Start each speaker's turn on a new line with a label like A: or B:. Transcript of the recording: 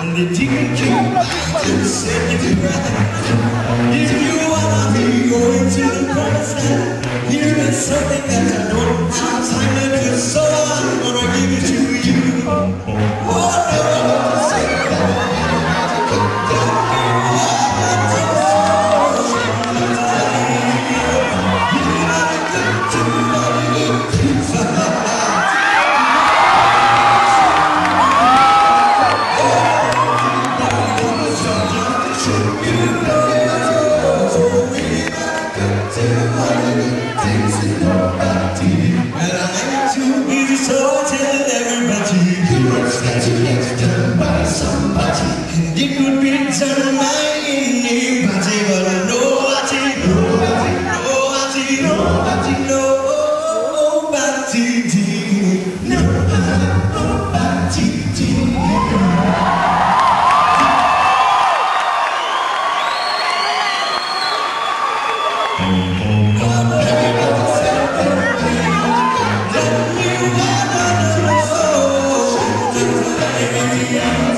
A: And the came to If you wanna the concert Here is something that I don't have time to do. So that you left them somebody And it would be done by anybody But nobody, nobody, nobody, nobody, nobody, nobody Yeah.